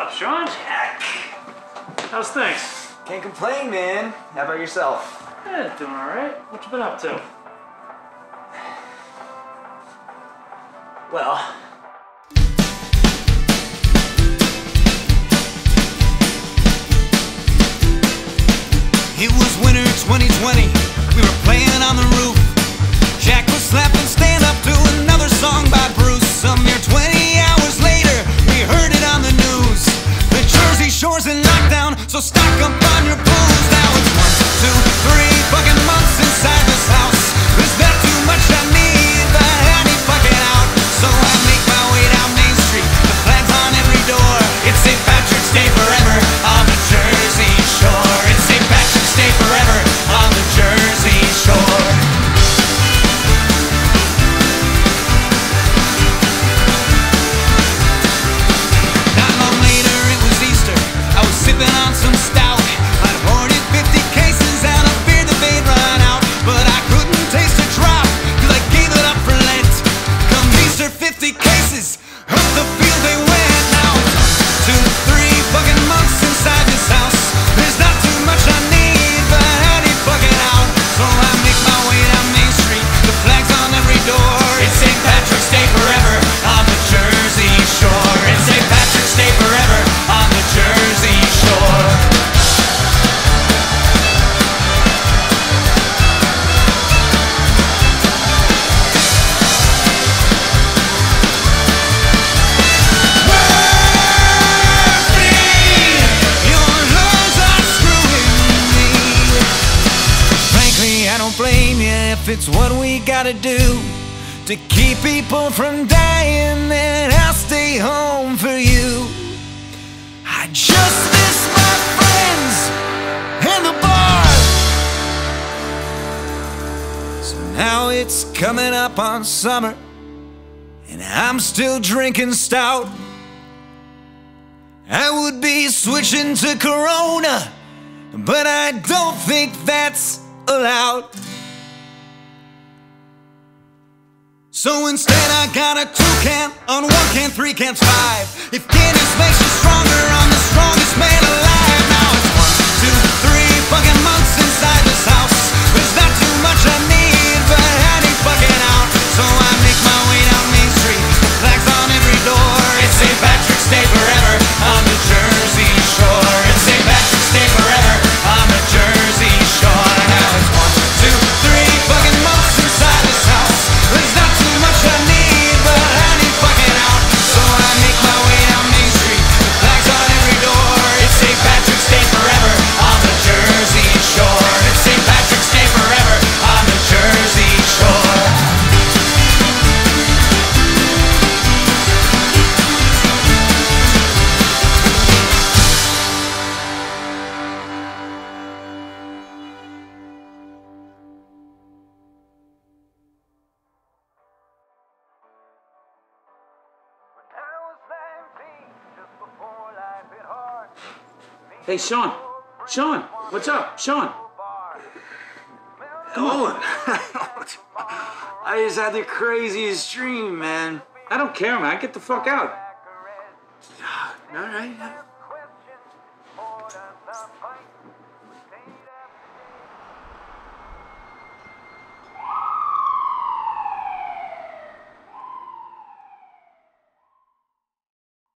up, Sean? Jack. How's things? Can't complain, man. How about yourself? Yeah, doing all right. What you been up to? Well, It was winter 2020, we were playing on the roof Jack was slapping stand up to another song by Bruce Some stock them. it's what we gotta do to keep people from dying, then I'll stay home for you. I just miss my friends and the bar. So now it's coming up on summer, and I'm still drinking stout. I would be switching to Corona, but I don't think that's allowed. So instead I got a two can on one can, three cans, five. If Guinness makes you stronger Hey, Sean. Sean, what's up? Sean. Owen, I just had the craziest dream, man. I don't care, man. Get the fuck out. All right.